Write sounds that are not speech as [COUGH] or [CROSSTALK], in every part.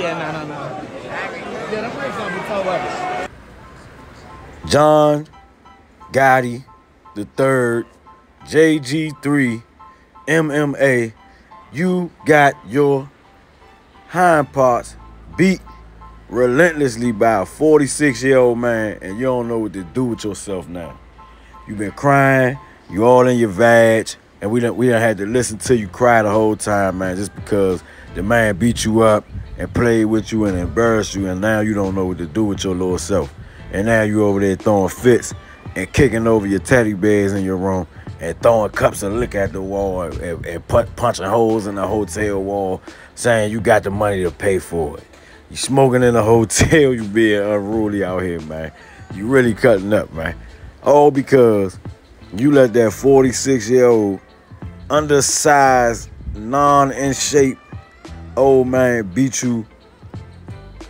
Yeah, no, no, no. Yeah, gonna be. John Gotti the third, JG3, MMA. You got your hind parts beat relentlessly by a 46 year old man, and you don't know what to do with yourself now. You've been crying, you all in your vag, and we don't we don't had to listen to you cry the whole time, man, just because the man beat you up and played with you and embarrassed you, and now you don't know what to do with your little self. And now you over there throwing fits and kicking over your teddy bears in your room and throwing cups of liquor at the wall and, and punching holes in the hotel wall, saying you got the money to pay for it. You smoking in the [LAUGHS] hotel, you being unruly out here, man. You really cutting up, man. All because you let that 46 year old undersized, non in shape old man beat you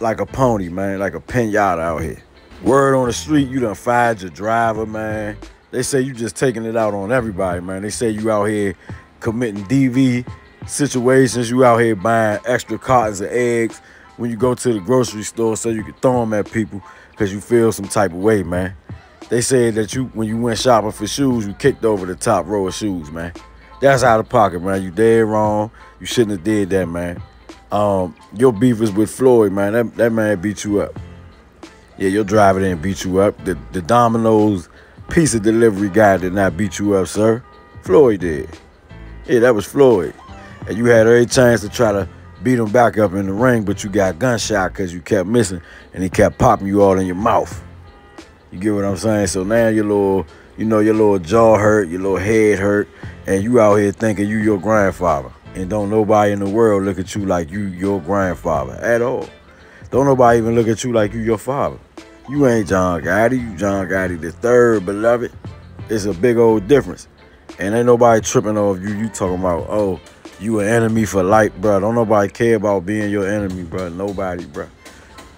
like a pony, man, like a pinata out here. Word on the street, you done fired your driver, man. They say you just taking it out on everybody, man. They say you out here committing DV situations. You out here buying extra cartons of eggs when you go to the grocery store so you can throw them at people because you feel some type of way, man. They said that you, when you went shopping for shoes, you kicked over the top row of shoes, man. That's out of pocket, man. You dead wrong. You shouldn't have did that, man. Um, your beef is with Floyd, man. That, that man beat you up. Yeah, your driver didn't beat you up. The, the Domino's pizza delivery guy did not beat you up, sir. Floyd did. Yeah, that was Floyd. And you had every chance to try to beat him back up in the ring, but you got gunshot because you kept missing and he kept popping you all in your mouth. You get what I'm saying? So now your little, you know, your little jaw hurt, your little head hurt, and you out here thinking you your grandfather and don't nobody in the world look at you like you your grandfather at all. Don't nobody even look at you like you your father. You ain't John Gotti, you John Gotti the third, beloved. It's a big old difference. And ain't nobody tripping off you. You talking about, oh, you an enemy for life, bro. Don't nobody care about being your enemy, bro. Nobody, bro.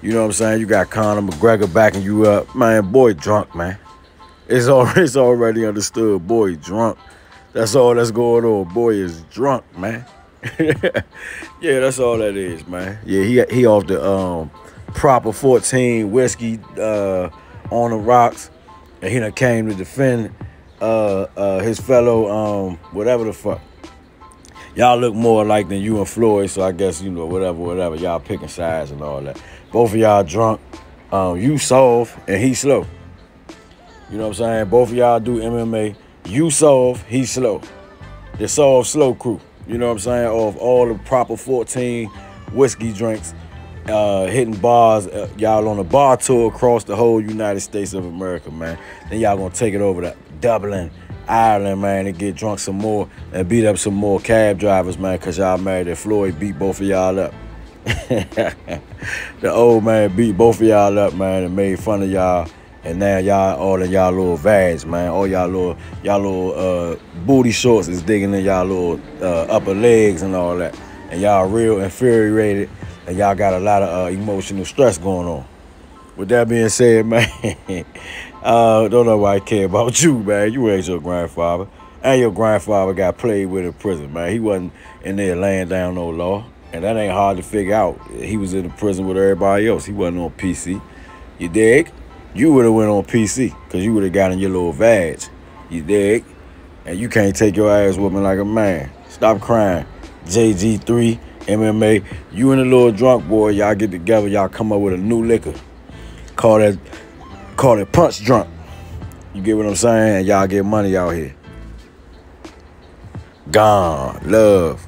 You know what I'm saying? You got Conor McGregor backing you up. Man, boy drunk, man. It's [LAUGHS] already, it's already understood. Boy drunk. That's all that's going on. Boy is drunk, man. [LAUGHS] yeah, that's all that is, man. Yeah, he he off the um proper 14 whiskey uh on the rocks. And he done came to defend uh uh his fellow um whatever the fuck. Y'all look more alike than you and Floyd, so I guess you know whatever, whatever. Y'all picking sides and all that. Both of y'all drunk. Um, you soft and he slow. You know what I'm saying? Both of y'all do MMA. You soft, he slow. The soft slow crew. You know what I'm saying? Of all the proper 14 whiskey drinks, uh, hitting bars, uh, y'all on a bar tour across the whole United States of America, man. Then y'all gonna take it over to Dublin, Ireland, man, and get drunk some more and beat up some more cab drivers, man, because y'all married that Floyd beat both of y'all up. [LAUGHS] the old man beat both of y'all up, man, and made fun of y'all and now y'all all in y'all little vags, man. All y'all little y'all little uh, booty shorts is digging in y'all little uh, upper legs and all that. And y'all real infuriated and y'all got a lot of uh, emotional stress going on. With that being said, [LAUGHS] man, uh, don't know why I care about you, man. You ain't your grandfather. And your grandfather got played with in prison, man. He wasn't in there laying down no law. And that ain't hard to figure out. He was in the prison with everybody else. He wasn't on PC. You dig? You would have went on PC because you would have gotten your little vag. You dig? And you can't take your ass whooping like a man. Stop crying. JG3, MMA, you and the little drunk boy, y'all get together, y'all come up with a new liquor. Call that, call it punch drunk. You get what I'm saying? Y'all get money out here. Gone. Love.